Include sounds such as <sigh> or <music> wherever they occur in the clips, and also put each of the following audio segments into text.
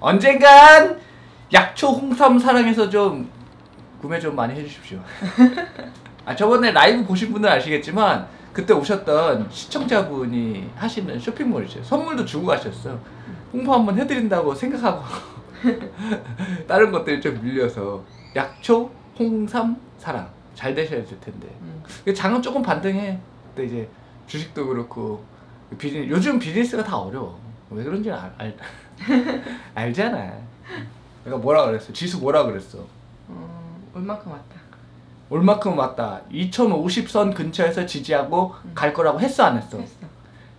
언젠간 약초 홍삼 사랑해서 좀 구매 좀 많이 해주십시오. <laughs> 아 저번에 라이브 보신 분들 아시겠지만 그때 오셨던 시청자분이 하시는 쇼핑몰 이죠. 선물도 주고 가셨어. 홍보 한번 해드린다고 생각하고 <laughs> 다른 것들이 좀 밀려서 약초 홍삼 사랑 잘 되셔야 될 텐데. 음. 장은 조금 반등해. 근데 이제 주식도 그렇고 비즈니 요즘 비즈니스가 다 어려워. 왜 그런지 알, 알 <laughs> 알잖아. 내가 뭐라 그랬어? 지수 뭐라 그랬어? 어, 얼마큼 왔다. 얼마큼 왔다. 2050선 근처에서 지지하고 음. 갈 거라고 했어 안 했어? 했어.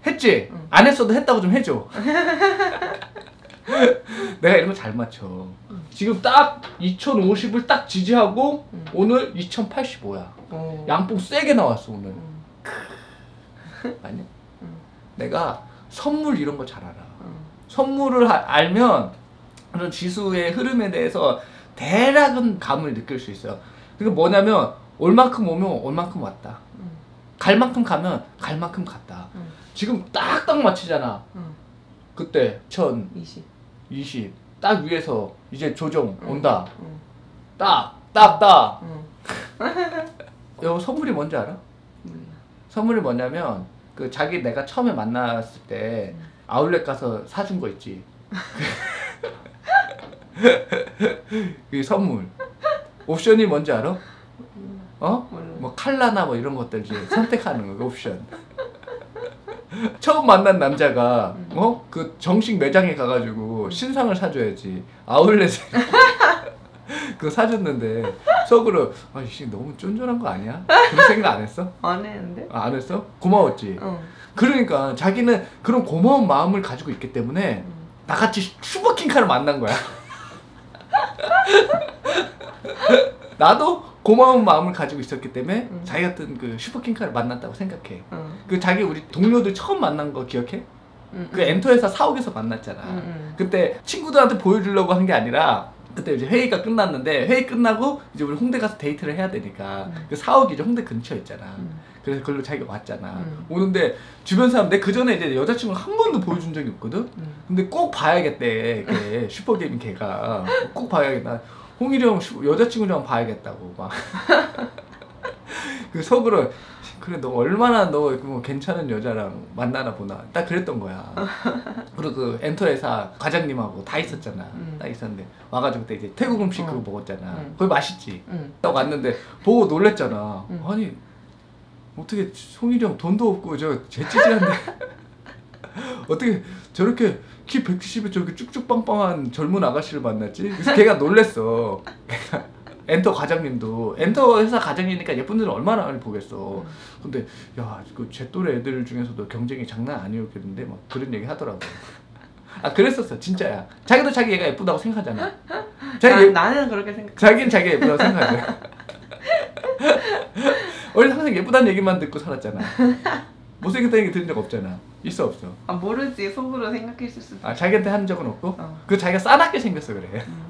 했지? 응. 안 했어도 했다고 좀 해줘. <laughs> 내가 이런 거 잘 맞춰. 응. 지금 딱 2050을 딱 지지하고 응. 오늘 2085야. 어. 양봉 세게 나왔어 오늘. 음. <laughs> 아니? 응. 내가 선물 이런 거 잘 알아. 응. 선물을 하- 알면 그런 지수의 흐름에 대해서 대략은 감을 느낄 수 있어요. 그게 뭐냐면 올 만큼 오면 올 만큼 왔다. 응. 갈 만큼 가면 갈 만큼 갔다. 응. 지금 딱딱 맞히잖아. 응. 그때 1020 20. 딱 위에서 이제 조정 응. 온다. 응. 딱 딱. 요 <laughs> 선물이 뭔지 알아? 선물이 뭐냐면 그 자기 내가 처음에 만났을 때 응. 아울렛 가서 사준 거 있지. <laughs> 그 선물. 옵션이 뭔지 알아? 어? 뭐 칼라나 뭐 이런 것들 이제 선택하는 거 옵션. 처음 만난 남자가 음. 어? 그 정식 매장에 가가지고 신상을 사줘야지 아울렛에 <laughs> 그거 사줬는데 속으로 아이씨 너무 쫀쫀한 거 아니야? 그런 생각 안 했어? <laughs> 안 했는데? 아, 안 했어? 고마웠지. 응. 그러니까 자기는 그런 고마운 마음을 가지고 있기 때문에 응. 나같이 슈퍼킹카를 만난 거야. <laughs> 나도 고마운 마음을 가지고 있었기 때문에 응. 자기 같은 그 슈퍼킹카를 만났다고 생각해. 응. 그 자기 우리 동료들 처음 만난 거 기억해? 응. 그 엔터 회사 사옥에서 만났잖아. 응, 응. 그때 친구들한테 보여주려고 한 게 아니라 그때 이제 회의가 끝났는데 회의 끝나고 이제 우리 홍대 가서 데이트를 해야 되니까 응. 그 사옥이 이제 홍대 근처에 있잖아. 응. 그래서 그걸로 자기가 왔잖아. 응. 오는데 주변 사람들 그 전에 이제 여자친구 한 번도 보여준 적이 없거든. 응. 근데 꼭 봐야겠대. 걔 <laughs> 슈퍼 게임 걔가 꼭 봐야겠다. 홍일이 형 슈- 여자친구랑 봐야겠다고 막. <laughs> 그 속으로 그래 너 얼마나 너 뭐 괜찮은 여자랑 만나나 보나 딱 그랬던 거야. <laughs> 그리고 그 엔터 회사 과장님하고 다 있었잖아. 음. 딱 있었는데 와가지고 그때 이제 태국 음식 그거 음. 먹었잖아. 음. 거기 맛있지. 응. 딱 왔는데 보고 놀랬잖아. 응. 아니 어떻게 송일이 형 돈도 없고 저 재치질한데 <laughs> 어떻게 저렇게 키 170에 저렇게 쭉쭉 빵빵한 젊은 아가씨를 만났지? 그래서 걔가 놀랬어. 엔터 과장님도 엔터 회사 과장이니까 예쁜 애들 얼마나 많이 보겠어. 근데 야 그제 또래 애들 중에서도 경쟁이 장난 아니었겠는데 막 그런 얘기 하더라고. 아 그랬었어 진짜야. 자기도 자기 얘가 예쁘다고 생각하잖아. 자기 나, 예- 나는 그렇게 생각. 자기는 자기가 예쁘다고 생각하죠. <laughs> 원래 항상 예쁘다는 얘기만 듣고 살았잖아. 못생겼다는 얘기 들은 적 없잖아. 있어 없어. 아 모르지 속으로 생각했을 수도. 아 자기한테 한 적은 없고? 어. 그 자기가 싸납게 생겼어 그래.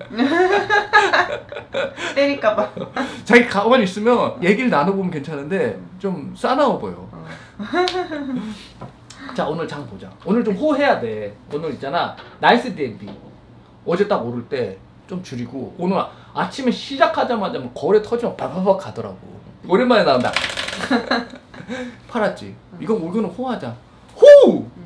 <laughs> 때릴까봐. <laughs> 자기 가만히 있으면 얘기를 나눠보면 괜찮은데 좀 싸나워 보여. 어. <laughs> 자 오늘 장 보자. 오늘 좀 호해야 돼. 오늘 있잖아 나이스 D&B 어제 딱 오를 때 좀 줄이고 오늘 아- 아침에 시작하자마자 뭐 거래 터지면 바바박 가더라고. 오랜만에 나온다. 팔았지. 이거 이거는 호하자. 호! 응.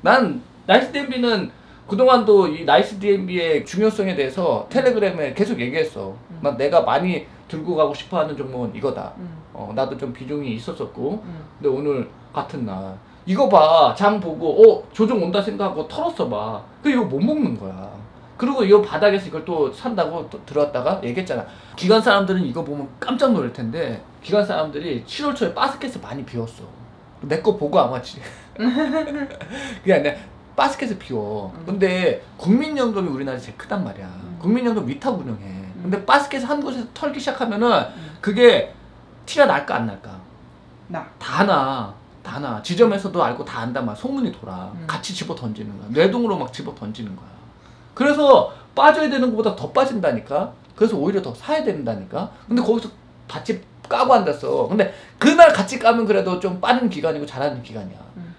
난 나이스 D&B는 그동안도 이 나이스 D&B의 중요성에 대해서 텔레그램에 계속 얘기했어. 음. 난 내가 많이 들고 가고 싶어 하는 종목은 이거다. 응. 어, 나도 좀 비중이 있었었고. 응. 근데 오늘 같은 날 이거 봐. 장 보고 어 조정 온다 생각하고 털었어 봐. 그 이거 못 먹는 거야. 그리고 이 바닥에서 이걸 또 산다고 또 들어왔다가 얘기했잖아. 기관 사람들은 이거 보면 깜짝 놀랄 텐데 기관 사람들이 7월 초에 바스켓을 많이 비웠어. 내 거 보고 아마 지. <laughs> 그게 아니라 바스켓을 비워. 음. 근데 국민연금이 우리나라에 제일 크단 말이야. 음. 국민연금 위탁 운영해. 근데 바스켓을 한 곳에서 털기 시작하면은 응. 그게 티가 날까 안 날까? 나. 다 나. 다 나. 지점에서도 알고 다 안다 막 소문이 돌아. 음. 같이 집어 던지는 거야. 뇌동으로 막 집어 던지는 거야. 그래서 빠져야 되는 것보다 더 빠진다니까. 그래서 오히려 더 사야 된다니까. 근데 거기서 같이 까고 앉았어. 근데 그날 같이 까면 그래도 좀 빠른 기간이고 잘하는 기간이야. 음.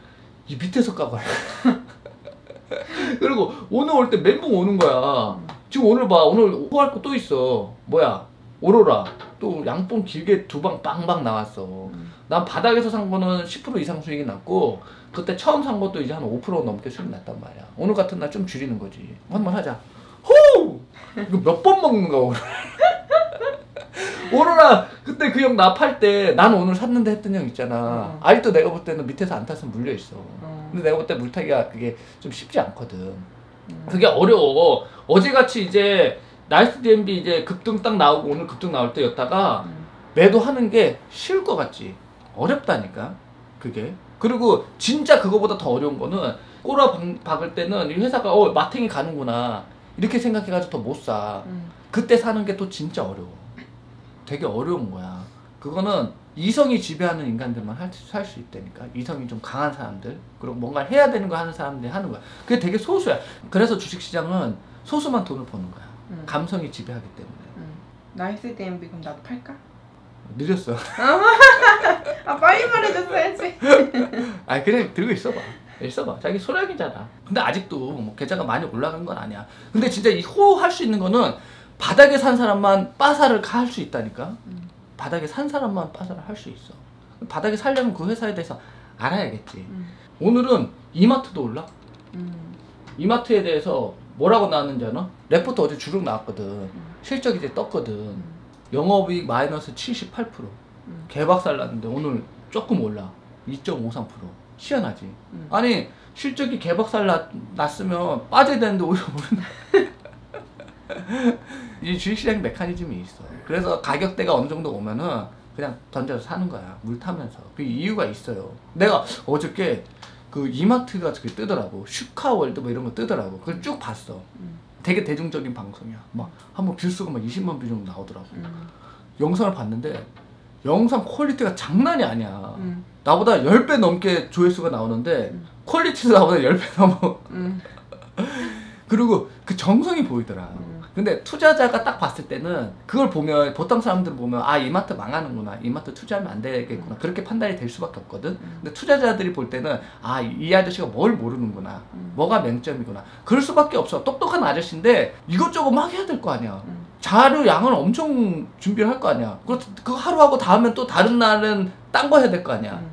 이 밑에서 까고 해. <laughs> 그리고 오늘 올 때 멘붕 오는 거야. 지금 오늘 봐. 오늘 호할 거 또 있어. 뭐야? 오로라. 또 양봉 길게 두 방 빵빵 나왔어. 음. 난 바닥에서 산 거는 10% 이상 수익이 났고 그때 처음 산 것도 이제 한 5% 넘게 수익 났단 말이야. 오늘 같은 날 좀 줄이는 거지. 한 번 하자. 호! 이거 몇 번 먹는 거야 오늘. <laughs> 오로라 그때 그 형 나 팔 때 난 오늘 샀는데 했던 형 있잖아. 음. 아직도 내가 볼 때는 밑에서 안 탔으면 물려 있어. 어. 근데 내가 볼 때 물타기가 그게 좀 쉽지 않거든. 음. 그게 어려워. 어제같이 이제 나이스 D&B 이제 급등 딱 나오고 오늘 급등 나올 때였다가 음. 매도하는 게 쉬울 것 같지. 어렵다니까. 그게. 그리고 진짜 그거보다 더 어려운 거는 꼬라 박- 박을 때는 이 회사가 어 마탱이 가는구나 이렇게 생각해가지고 더 못 사. 음. 그때 사는 게 또 진짜 어려워. 되게 어려운 거야. 그거는 이성이 지배하는 인간들만 살 수 있다니까. 이성이 좀 강한 사람들. 그리고 뭔가 해야 되는 거 하는 사람들이 하는 거야. 그게 되게 소수야. 그래서 주식시장은 소수만 돈을 버는 거야. 음. 감성이 지배하기 때문에. 음. 나이스 D&B 그럼 나도 팔까? 느렸어. <laughs> 아 빨리 말해줬어야지. <laughs> 아니 그냥 들고 있어봐. 있어봐. 자기 소량이잖아. 근데 아직도 뭐 계좌가 많이 올라간 건 아니야. 근데 진짜 이 호할 수 있는 거는 바닥에 산 사람만 빠사를 할 수 있다니까. 음. 바닥에 산 사람만 빠사를 할 수 있어. 바닥에 살려면 그 회사에 대해서 알아야겠지. 음. 오늘은 이마트도 올라. 음. 이마트에 대해서 뭐라고 나왔는지 아나? 레포트 어제 주룩 나왔거든. 실적 이제 떴거든. 음. 영업이익 마이너스 78%. 음. 개박살 났는데 오늘 조금 올라. 2.53%. 희한하지. 음. 아니 실적이 개박살 났, 났으면 빠져야 되는데 오히려 오른다. <laughs> 이 주식시장 메커니즘이 있어. 그래서 가격대가 어느 정도 오면은 그냥 던져서 사는 거야. 물 타면서. 그 이유가 있어요. 내가 어저께 그 이마트가 저기 뜨더라고. 슈카월드 뭐 이런 거 뜨더라고. 그걸 쭉 봤어. 음. 되게 대중적인 방송이야. 막 한번 view수가 막 20만 view 정도 나오더라고. 음. 영상을 봤는데 영상 quality가 장난이 아니야. 음. 나보다 10배 넘게 조회수가 나오는데 음. quality도 나보다 10배 넘어. 음. <laughs> 그리고 그 정성이 보이더라. 음. 근데 투자자가 딱 봤을 때는 그걸 보면 보통 사람들 보면 아 이마트 망하는구나 이마트 투자하면 안 되겠구나 그렇게 판단이 될 수밖에 없거든 음. 근데 투자자들이 볼 때는 아 이 아저씨가 뭘 모르는구나 음. 뭐가 맹점이구나 그럴 수밖에 없어 똑똑한 아저씨인데 이것저것 막 해야 될 거 아니야 음. 자료 양을 엄청 준비를 할 거 아니야 그거 그거 하루 하고 다음엔 또 다른 날은 딴 거 해야 될 거 아니야 음.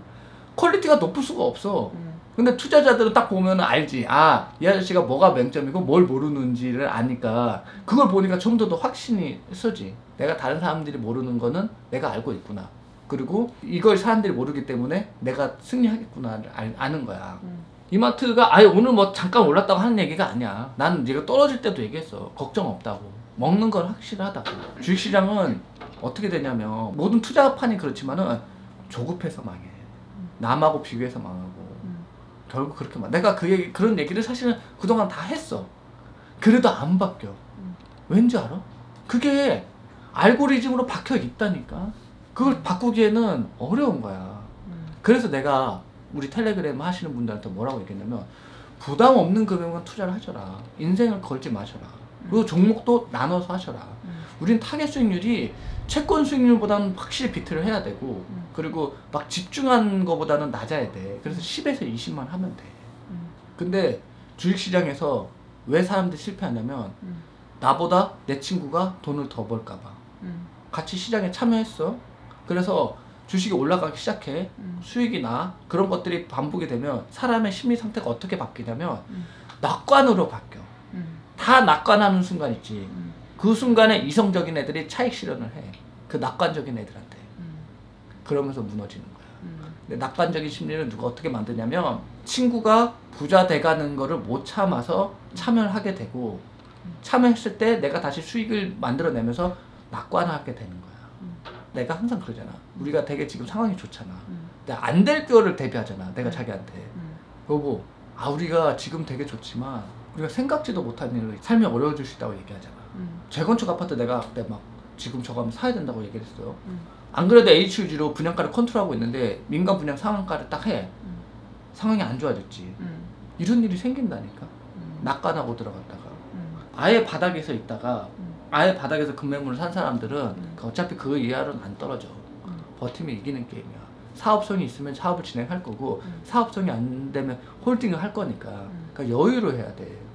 quality가 높을 수가 없어 음. 근데 투자자들은 딱 보면 알지. 아, 이 아저씨가 뭐가 맹점이고 뭘 모르는지를 아니까 그걸 보니까 좀 더 더 확신이 서지. 내가 다른 사람들이 모르는 거는 내가 알고 있구나. 그리고 이걸 사람들이 모르기 때문에 내가 승리하겠구나를 알, 아는 거야. 음. 이마트가 아예 오늘 뭐 잠깐 올랐다고 하는 얘기가 아니야. 나는 네가 떨어질 때도 얘기했어. 걱정 없다고. 먹는 건 확실하다고. 주식시장은 어떻게 되냐면 모든 투자판이 그렇지만은 조급해서 망해. 남하고 비교해서 망하고. 음. 결국 그렇게 막 내가 그 얘기 그런 얘기를 사실은 그동안 다 했어. 그래도 안 바뀌어. 음. 왠지 알아? 그게 알고리즘으로 박혀 있다니까. 그걸 바꾸기에는 어려운 거야. 음. 그래서 내가 우리 텔레그램 하시는 분들한테 뭐라고 얘기했냐면 부담 없는 금액만 투자를 하셔라. 인생을 걸지 마셔라. 그리고 종목도 나눠서 하셔라. 음. 우린 타겟 수익률이 채권 수익률보다는 확실히 beat를 해야 되고 음. 그리고 막 집중한 거보다는 낮아야 돼. 그래서 10에서 20만 하면 돼. 음. 근데 주식시장에서 왜 사람들이 실패하냐면 음. 나보다 내 친구가 돈을 더 벌까봐. 음. 같이 시장에 참여했어. 그래서 주식이 올라가기 시작해. 음. 수익이 나. 그런 것들이 반복이 되면 사람의 심리 상태가 어떻게 바뀌냐면 음. 낙관으로 바뀌어. 음. 다 낙관하는 순간 있지. 음. 그 순간에 이성적인 애들이 차익 실현을 해. 그 낙관적인 애들한테. 음. 그러면서 무너지는 거야. 음. 근데 낙관적인 심리를 누가 어떻게 만드냐면 친구가 부자 돼가는 거를 못 참아서 참여를 하게 되고 참여했을 때 내가 다시 수익을 만들어내면서 낙관하게 되는 거야. 음. 내가 항상 그러잖아. 우리가 되게 지금 상황이 좋잖아. 음. 근데 안될 거를 대비하잖아. 내가 자기한테. 음. 여보, 아 우리가 지금 되게 좋지만 우리가 생각지도 못한 일로 삶이 어려워질 수 있다고 얘기하잖아. 음. 재건축 아파트 내가 그때 막 지금 저거 하면 사야 된다고 얘기를 했어요. 음. 안 그래도 HUG로 분양가를 컨트롤하고 있는데 민간 분양 상한가를 딱 해. 음. 상황이 안 좋아졌지. 음. 이런 일이 생긴다니까. 음. 낙관하고 들어갔다가 음. 아예 바닥에서 있다가 음. 아예 바닥에서 금매물을 산 사람들은 음. 그 어차피 그 이하로는 안 떨어져. 음. 버티면 이기는 게임이야. 사업성이 있으면 사업을 진행할 거고 음. 사업성이 안 되면 홀딩을 할 거니까 음. 그러니까 여유로 해야 돼.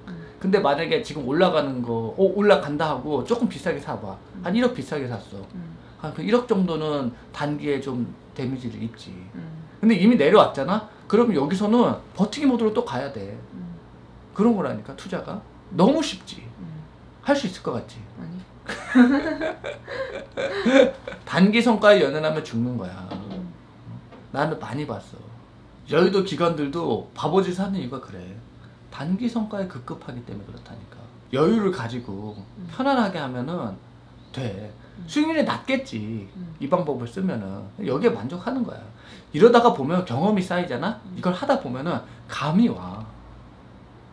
음. 근데 만약에 지금 올라가는 거, 어, 올라간다 하고 조금 비싸게 사봐. 한 1억 비싸게 샀어. 음. 한그 1억 정도는 단기에 좀 데미지를 입지. 음. 근데 이미 내려왔잖아? 그러면 여기서는 버티기 모드로 또 가야 돼. 음. 그런 거라니까, 투자가. 너무 쉽지. 음. 할수 있을 것 같지. 아니. <laughs> 단기 성과에 연연하면 죽는 거야. 음. 나는 많이 봤어. 여의도 기관들도 바보짓 하는 이유가 그래. 단기 성과에 급급하기 때문에 그렇다니까. 여유를 가지고 음. 편안하게 하면은 돼. 음. 수익률이 낮겠지. 음. 이 방법을 쓰면은 여기에 만족하는 거야. 이러다가 보면 경험이 쌓이잖아. 음. 이걸 하다 보면은 감이 와.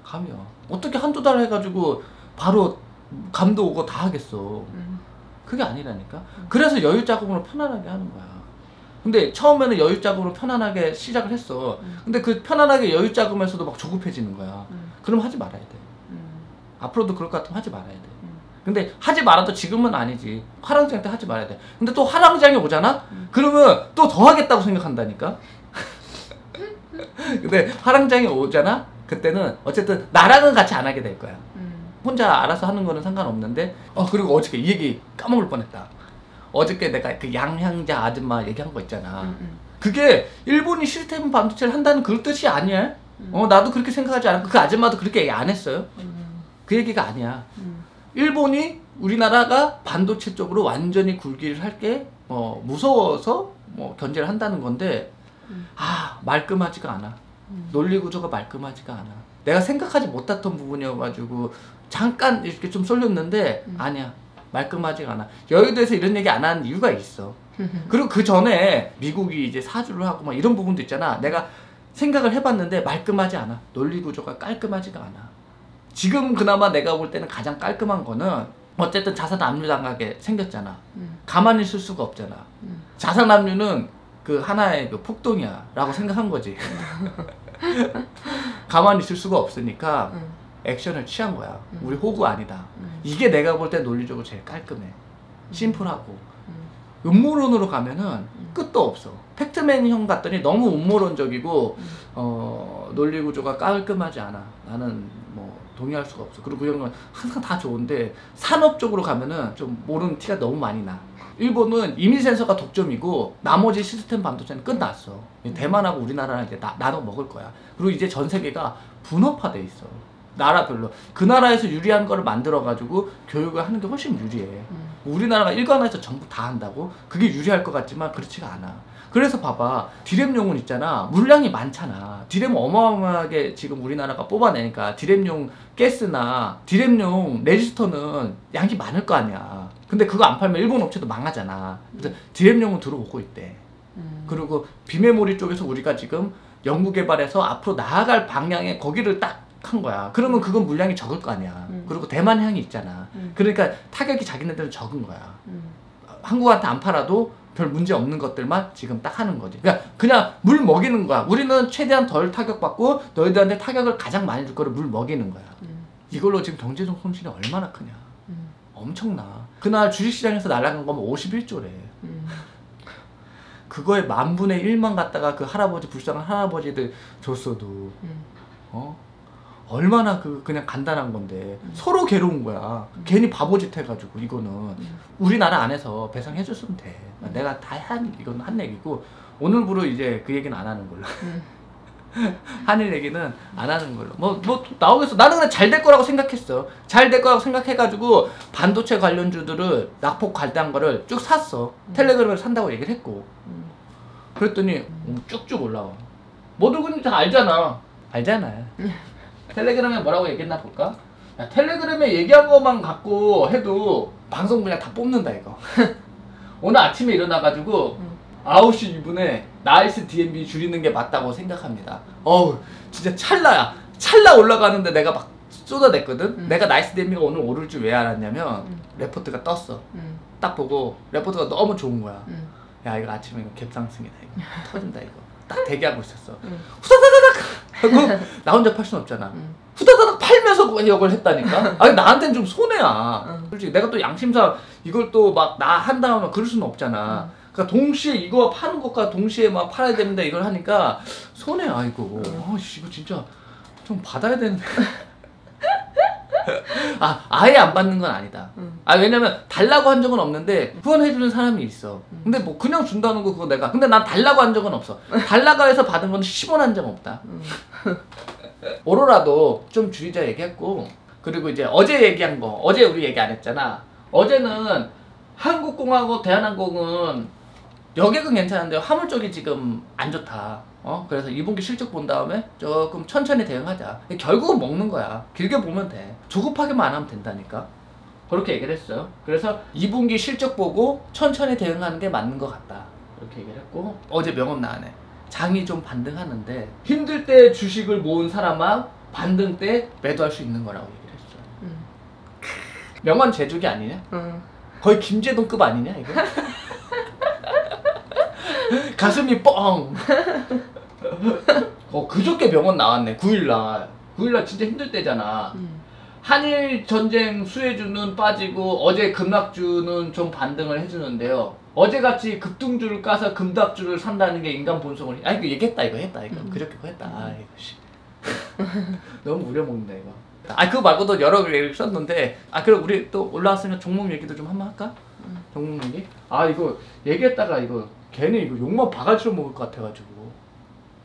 감이 와. 어떻게 한두 달 해가지고 바로 감도 오고 다 하겠어. 음. 그게 아니라니까. 음. 그래서 여유 자금으로 편안하게 하는 거야. 근데 처음에는 여유 자금으로 편안하게 시작을 했어. 음. 근데 그 편안하게 여유 자금에서도 막 조급해지는 거야. 음. 그럼 하지 말아야 돼. 음. 앞으로도 그럴 것 같으면 하지 말아야 돼. 음. 근데 하지 말아도 지금은 아니지. 화랑장 때 하지 말아야 돼. 근데 또 화랑장이 오잖아? 음. 그러면 또 더 하겠다고 생각한다니까? <laughs> 근데 화랑장이 오잖아? 그때는 어쨌든 나랑은 같이 안 하게 될 거야. 음. 혼자 알아서 하는 거는 상관없는데 어 그리고 어저께 이 얘기 까먹을 뻔했다 어저께 내가 그 양향자 아줌마 얘기한 거 있잖아 음. 음. 그게 일본이 시스템 반도체를 한다는 그 뜻이 아니야 음. 어 나도 그렇게 생각하지 않고 그 아줌마도 그렇게 얘기 안 했어요 음. 그 얘기가 아니야 음. 일본이 우리나라가 반도체 쪽으로 완전히 굴기를 할게 어, 무서워서 뭐 견제를 한다는 건데 음. 아 말끔하지가 않아 음. 논리 구조가 말끔하지가 않아. 내가 생각하지 못했던 부분이어가지고 잠깐 이렇게 좀 쏠렸는데 음. 아니야 말끔하지가 않아. 여의도에서 이런 얘기 안 하는 이유가 있어. 음. <laughs> 그리고 그 전에 미국이 이제 사주를 하고 막 이런 부분도 있잖아. 내가 생각을 해봤는데 말끔하지 않아. 논리 구조가 깔끔하지가 않아. 지금 그나마 내가 볼 때는 가장 깔끔한 거는 어쨌든 자산 압류당하게 생겼잖아. 음. 가만히 있을 수가 없잖아. 음. 자산 압류는 그 하나의 그 폭동이야라고 생각한 거지. <laughs> <laughs> 가만히 있을 수가 없으니까 음. 액션을 취한 거야. 음. 우리 호구 아니다. 음. 이게 내가 볼 때 논리적으로 제일 깔끔해. 심플하고 음. 음모론으로 가면은 음. 끝도 없어. 팩트맨형 같더니 너무 음모론적이고 음. 어, 논리 구조가 깔끔하지 않아. 나는 뭐 동의할 수가 없어. 그리고 이런 건 항상 다 좋은데 산업 쪽으로 가면은 좀 모르는 티가 너무 많이 나. 일본은 이미 센서가 독점이고 나머지 시스템 반도체는 끝났어. 대만하고 우리나라랑 이제 나, 나눠 먹을 거야. 그리고 이제 전 세계가 분업화돼 있어. 나라별로 그 나라에서 유리한 거를 만들어 가지고 교육을 하는 게 훨씬 유리해. 음. 우리나라가 일관해서 전부 다 한다고? 그게 유리할 것 같지만 그렇지가 않아. 그래서 봐봐. 디램용은 있잖아. 물량이 많잖아. 디램 어마어마하게 지금 우리나라가 뽑아내니까 디램용 가스나 디램용 레지스터는 양이 많을 거 아니야. 근데 그거 안 팔면 일본 업체도 망하잖아. 그래서 디램용은 들어오고 있대. 음. 그리고 비메모리 쪽에서 우리가 지금 연구 개발해서 앞으로 나아갈 방향에 거기를 딱 한 거야. 그러면 그건 물량이 적을 거 아니야. 음. 그리고 대만 향이 있잖아. 음. 그러니까 타격이 자기네들은 적은 거야. 음. 한국한테 안 팔아도 별 문제 없는 것들만 지금 딱 하는 거지. 그러니까 그냥 물 먹이는 거야. 우리는 최대한 덜 타격받고 너희들한테 타격을 가장 많이 줄 거를 물 먹이는 거야. 음. 이걸로 지금 경제적 손실이 얼마나 크냐. 음. 엄청나. 그날 주식시장에서 날아간 거면 51조래. 음. 그거에 만 분의 1만 갖다가 그 할아버지 불쌍한 할아버지들 줬어도 음. 어 얼마나 그 그냥 간단한 건데 음. 서로 괴로운 거야. 음. 괜히 바보짓 해가지고 이거는 음. 우리나라 안에서 배상해 줬으면 돼. 음. 내가 다 한 이건 한 얘기고 오늘부로 이제 그 얘기는 안 하는 걸로. 음. <laughs> 한일 얘기는 안 하는 걸로. 뭐 뭐 나오겠어. 나는 그냥 잘 될 거라고 생각했어. 잘 될 거라고 생각해가지고 반도체 관련주들을 낙폭 갈대한 거를 쭉 샀어. 음. 텔레그램을 산다고 얘기를 했고. 음. 그랬더니 음, 쭉쭉 올라와. 뭐 들고 있는지 다 알잖아. 알잖아. 텔레그램에 뭐라고 얘기했나 볼까? 야, 텔레그램에 얘기한 것만 갖고 해도 방송 그냥 다 뽑는다 이거. <laughs> 오늘 아침에 일어나가지고 음. 9시 2분에 나이스 D&B 줄이는 게 맞다고 생각합니다. 어우 진짜 찰나야. 찰나 올라가는데 내가 막 쏟아냈거든. 음. 내가 나이스 D&B가 오늘 오를 줄 왜 알았냐면 음. 레포트가 떴어. 음. 딱 보고 레포트가 너무 좋은 거야. 음. 야 이거 아침에 이거 갭상승이다 이거 <laughs> 터진다 이거 딱 대기하고 있었어 음. 후다다닥 하고 나 혼자 팔 순 없잖아 음. 후다다닥 팔면서 그 역을 했다니까 아니 나한테는 좀 손해야 음. 솔직히 내가 또 양심상 이걸 또 막 나 한 다음에 그럴 수는 없잖아 음. 그러니까 동시에 이거 파는 것과 동시에 막 팔아야 되는데 이걸 하니까 손해야 이거 음. 아씨 이거 진짜 좀 받아야 되는데. <laughs> 아 아예 안 받는 건 아니다. 응. 아 왜냐면 달라고 한 적은 없는데 후원해주는 사람이 있어. 근데 뭐 그냥 준다는 거 그거 내가. 근데 난 달라고 한 적은 없어. 달라고 해서 받은 건 10원 한 적 없다. 응. 오로라도 좀 줄이자 얘기했고 그리고 이제 어제 얘기한 거 어제 우리 얘기 안 했잖아. 어제는 한국공하고 대한항공은 여객은 괜찮은데 화물 쪽이 지금 안 좋다. 어? 그래서 2분기 실적 본 다음에 조금 천천히 대응하자. 결국은 먹는 거야. 길게 보면 돼. 조급하게만 안 하면 된다니까. 그렇게 얘기를 했어요. 그래서 2분기 실적 보고 천천히 대응하는 게 맞는 것 같다. 이렇게 얘기를 했고 어제 명언 나왔네. 장이 좀 반등하는데 힘들 때 주식을 모은 사람아 반등 때 매도할 수 있는 거라고 얘기를 했어요. 응. 명언 제조기 아니냐? 응. 거의 김재동급 아니냐 이거? <laughs> 가슴이 뻥. <laughs> 어 그저께 병원 나왔네 9일날 9일날 진짜 힘들 때잖아 응. 한일 전쟁 수혜주는 빠지고 어제 급락주는 좀 반등을 해주는데요 어제같이 급등주를 까서 급락주를 산다는 게 인간 본성을 아 이거 얘기했다 이거 했다 이거 음. 그저께 그거 했다 아 이거 씨 <laughs> 너무 우려먹는다 이거 아 그거 말고도 여러 개 얘기를 썼는데 아 그럼 우리 또 올라왔으니까 종목 얘기도 좀 한번 할까? 음. 종목 얘기? 아 이거 얘기했다가 이거 괜히 이거 욕만 바가지로 먹을 것 같아가지고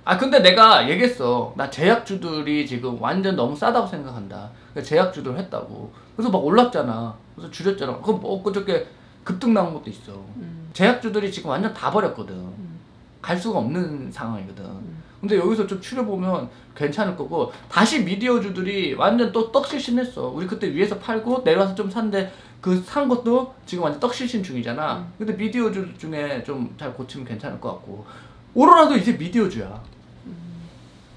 아 근데 내가 얘기했어. 나 제약주들이 지금 완전 너무 싸다고 생각한다. 그러니까 제약주들 했다고. 그래서 막 올랐잖아. 그래서 줄였잖아. 그럼 뭐 엊그저께 급등 나온 것도 있어. 응. 제약주들이 지금 완전 다 버렸거든. 응. 갈 수가 없는 상황이거든. 응. 근데 여기서 좀 추려보면 괜찮을 거고 다시 미디어주들이 완전 또 떡실신했어. 우리 그때 위에서 팔고 내려와서 좀 샀는데 그 산 것도 지금 완전 떡실신 중이잖아. 음. 근데 미디어주 중에 좀 잘 고치면 괜찮을 것 같고. 오로라도 이제 미디어주야. 응.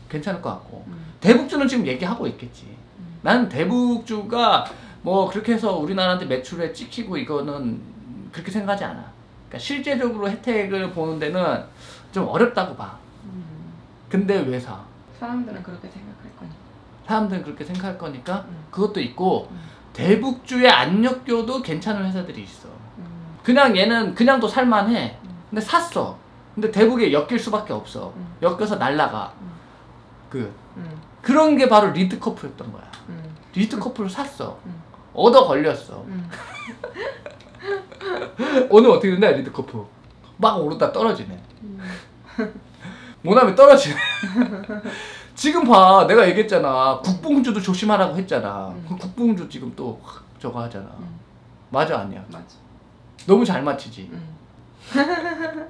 괜찮을 것 같고 응. 대북주는 지금 얘기하고 있겠지 음. 대북주가 뭐 그렇게 해서 우리나라한테 매출에 찍히고 이거는 그렇게 생각하지 않아 그러니까 실제적으로 혜택을 보는 데는 좀 어렵다고 봐 응. 근데 왜 사? 사람들은 그렇게 생각할 거니까. 사람들은 그렇게 생각할 거니까 응. 그것도 있고 응. 대북주의 안 엮여도 괜찮은 회사들이 있어 응. 그냥 얘는 그냥 도 살만해 응. 근데 샀어 근데 대북에 엮일 수밖에 없어 응. 엮여서 날라가 응. 그 응. 그런 게 바로 리드코프였던 거야 응. 리드코프를 샀어 응. 얻어 걸렸어 응. <laughs> 오늘 어떻게 된다 리드코프 막 오르다 떨어지네 응. 모나미 떨어지네 <laughs> 지금 봐 내가 얘기했잖아 국뽕주도 조심하라고 했잖아 응. 그 국뽕주 지금 또 확 저거 하잖아 응. 맞아 아니야 맞아. 너무 잘 맞히지 응. <laughs>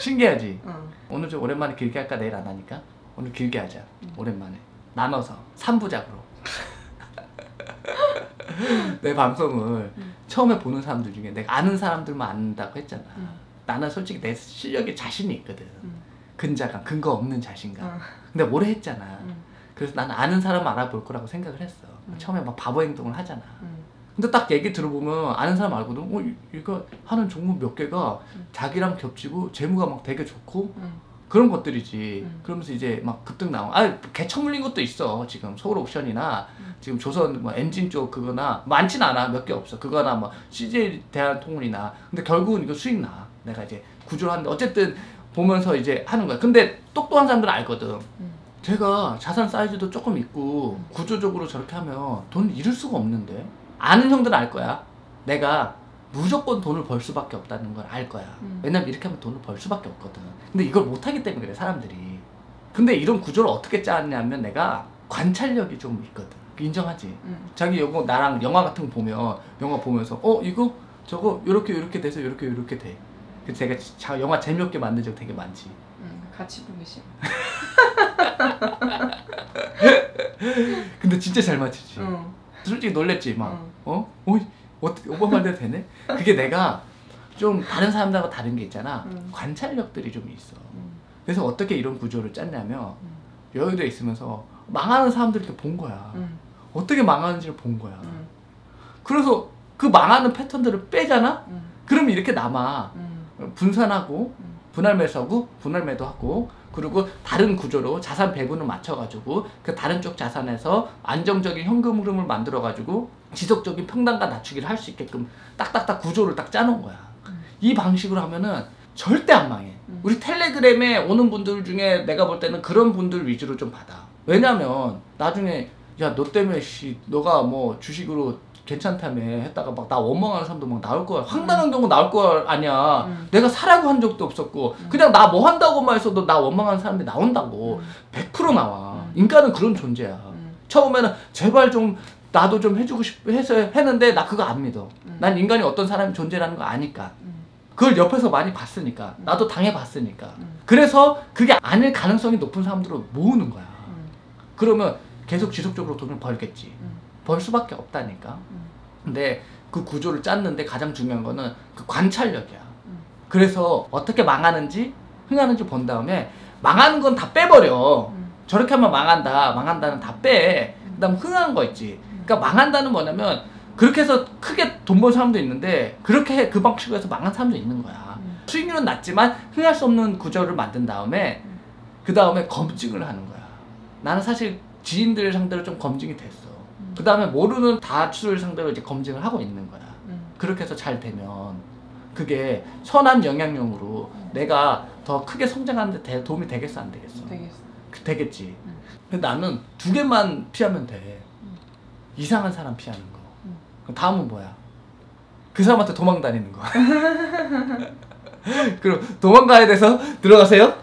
신기하지 응. 오늘 좀 오랜만에 길게 할까 내일 안 하니까 오늘 길게 하자 응. 오랜만에 나눠서 3부작으로 <laughs> 내 방송을 응. 처음에 보는 사람들 중에 내가 아는 사람들만 안다고 했잖아 응. 나는 솔직히 내 실력에 자신이 있거든 응. 근자감 근거 없는 자신감 응. 근데 오래 했잖아 응. 그래서 나는 아는 사람 알아볼 거라고 생각을 했어 응. 처음에 막 바보 행동을 하잖아 응. 근데 딱 얘기 들어보면 아는 사람 알거든 어 이- 이거 하는 종목 몇 개가 응. 자기랑 겹치고 재무가 막 되게 좋고 응. 그런 것들이지. 음. 그러면서 이제 막 급등 나와. 아, 개처 물린 것도 있어. 지금 서울 옥션이나 음. 지금 조선 뭐 엔진 쪽 그거나 많진 않아. 몇 개 없어. 그거나 뭐 CJ 대한통운이나. 근데 결국은 이거 수익 나. 내가 이제 구조를 하는데 어쨌든 보면서 이제 하는 거야. 근데 똑똑한 사람들은 알거든. 응. 제가 자산 사이즈도 조금 있고 구조적으로 저렇게 하면 돈 잃을 수가 없는데 아는 형들은 알 거야. 내가 무조건 돈을 벌 수밖에 없다는 걸 알 거야. 음. 왜냐면 이렇게 하면 돈을 벌 수밖에 없거든. 근데 이걸 못하기 때문에 그래 사람들이. 근데 이런 구조를 어떻게 짰냐면 내가 관찰력이 좀 있거든. 인정하지. 응. 자기 이거 나랑 영화 같은 거 보면 영화 보면서 어 이거 저거 요렇게 요렇게 돼서 요렇게 요렇게 돼. 그래서 제가 자, 영화 재미없게 만든 적 되게 많지. 응. 같이 보기 싫어. <laughs> 근데 진짜 잘 맞추지. 응. 솔직히 놀랬지 막 응. 어? 어? 어떻게 오빠 말대로 되네? 그게 내가 좀 다른 사람들하고 다른 게 있잖아 응. 관찰력들이 좀 있어 응. 그래서 어떻게 이런 구조를 짰냐면 응. 여의도에 있으면서 망하는 사람들을 이렇게 본 거야 응. 어떻게 망하는지를 본 거야 응. 그래서 그 망하는 패턴들을 빼잖아? 응. 그러면 이렇게 남아 응. 분산하고 응. 분할 매수하고 분할 매도하고 그리고 다른 구조로 자산 배분을 맞춰가지고 그 다른 쪽 자산에서 안정적인 현금 흐름을 만들어가지고 지속적인 평단가 낮추기를 할 수 있게끔 딱딱딱 구조를 딱 짜놓은 거야. 음. 이 방식으로 하면은 절대 안 망해. 음. 우리 텔레그램에 오는 분들 중에 내가 볼 때는 그런 분들 위주로 좀 받아. 왜냐면 나중에 야 너 때문에 씨 너가 뭐 주식으로 괜찮다며 했다가 막 나 원망하는 사람도 막 나올 거야 황당한 경우 나올 거 아니야 음. 내가 사라고 한 적도 없었고 그냥 나 뭐 한다고만 해서도 나 원망하는 사람이 나온다고 100% 나와 음. 인간은 그런 존재야 음. 처음에는 제발 좀 나도 좀 해주고 싶 해서 했는데 나 그거 안 믿어 음. 난 인간이 어떤 사람이 존재라는 거 아니까 음. 그걸 옆에서 많이 봤으니까 나도 당해봤으니까 음. 그래서 그게 아닐 가능성이 높은 사람들을 모으는 거야 음. 그러면 계속 지속적으로 돈을 벌겠지 음. 벌 수밖에 없다니까 음. 근데 그 구조를 짰는데 가장 중요한 거는 그 관찰력이야 음. 그래서 어떻게 망하는지 흥하는지 본 다음에 망하는 건 다 빼버려 음. 저렇게 하면 망한다 망한다는 다빼 그 다음 흥한 거 있지 그러니까 망한다는 뭐냐면 그렇게 해서 크게 돈 번 사람도 있는데 그렇게 해- 그 방식으로 해서 망한 사람도 있는 거야 음. 수익률은 낮지만 흥할 수 없는 구조를 만든 다음에 음. 그 다음에 검증을 하는 거야 나는 사실 지인들 상대로 좀 검증이 됐어 음. 그 다음에 모르는 다수를 상대로 이제 검증을 하고 있는 거야 음. 그렇게 해서 잘 되면 그게 선한 영향력으로 내가 더 크게 성장하는 데 대- 도움이 되겠어 안 되겠어? 되겠어. 그- 되겠지. 음. 근데 나는 두 개만 피하면 돼. 음. 이상한 사람 피하는 거. 음. 그럼 다음은 뭐야? 그 사람한테 도망 다니는 거. <laughs> 그럼 도망가야 돼서 들어가세요?